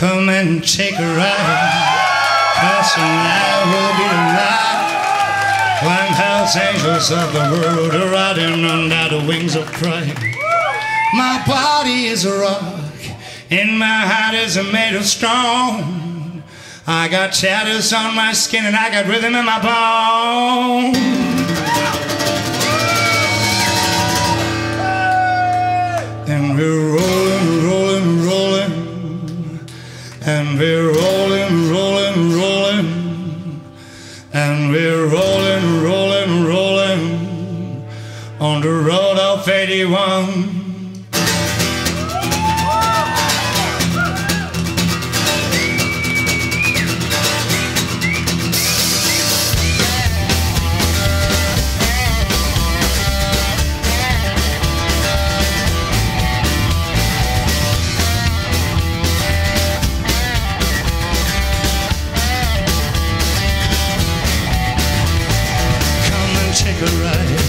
Come and take a ride. Cause tonight will be the night when Hell's angels of the world are riding under the wings of pride. My body is a rock, and my heart is made of stone. I got tatters on my skin, and I got rhythm in my bones. On the road of 81. Come and take a ride.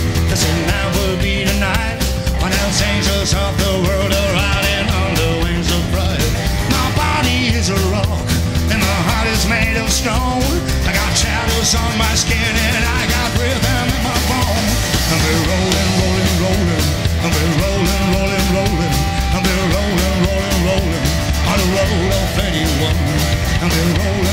Is made of stone. I got shadows on my skin and I got rhythm in my bone. And we're rolling, rolling, rolling. And we're rolling, rolling, rolling. And we're rolling, rolling, rolling. On the road of 81. And rolling, rolling,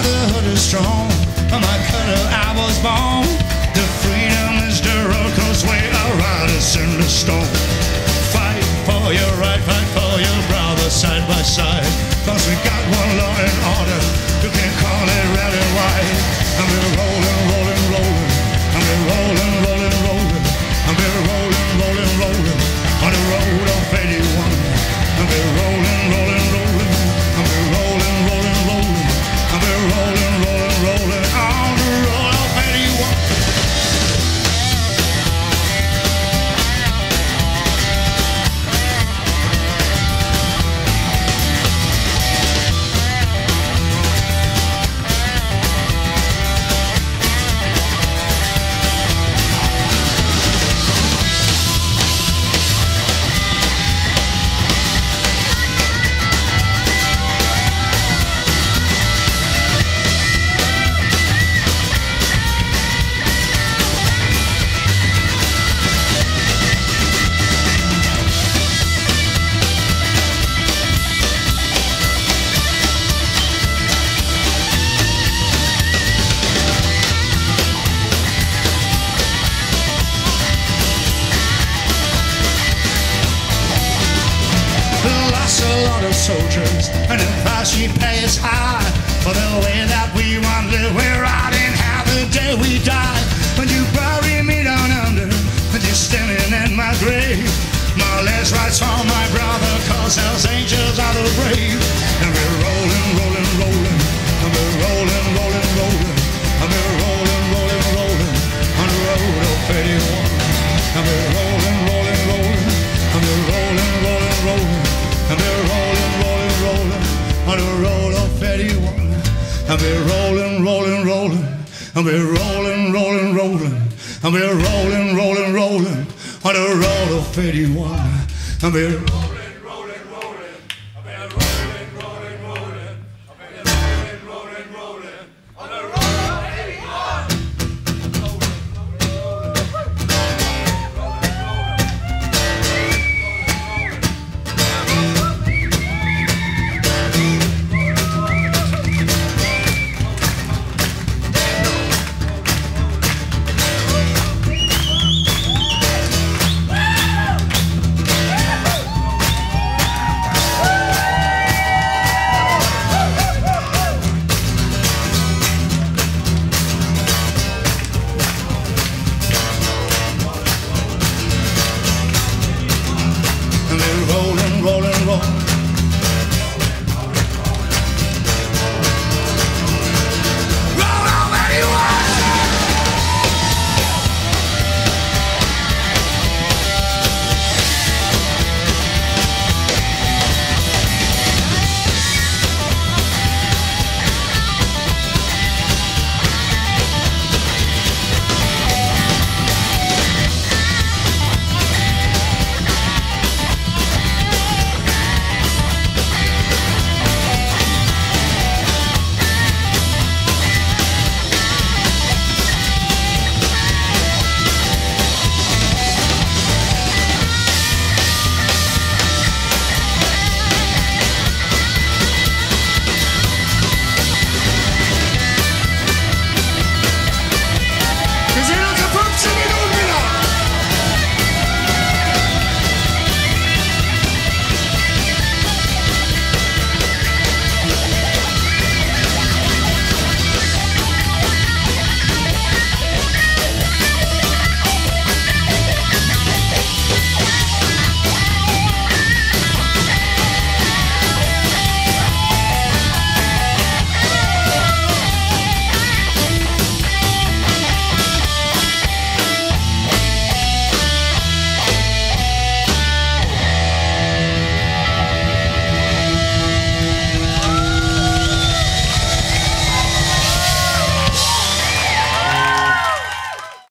The brotherhood is strong. On my cutter I was born. The freedom is the road cause we are riders in the storm. Fight for your right, fight for your brother side by side. Cause we got one law and order. You can call it red and white. And we're rolling, rolling, rolling. And we're rolling, rolling, rolling. And we're rolling, rolling, rolling. On the road of 81. And we're soldiers, and the price pay is high for the way that we want to live. On the road of 81. And we're rolling, rolling, rolling, and we're rolling, rolling, rolling, and we're rolling, rolling, rolling on the road of 81. And we're rolling. solo